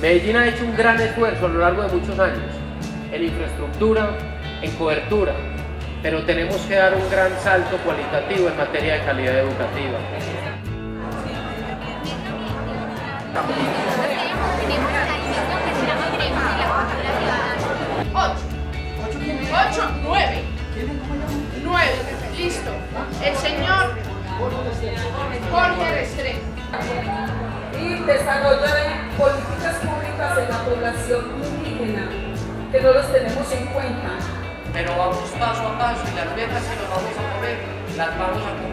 Medellín ha hecho un gran esfuerzo a lo largo de muchos años en infraestructura, en cobertura, pero tenemos que dar un gran salto cualitativo en materia de calidad educativa. Ocho, nueve. Nueve, listo. El señor Jorge Restrepo. Y desarrollar públicas en la población indígena, que no los tenemos en cuenta. Pero vamos paso a paso y las metas que nos vamos a poner las vamos a cumplir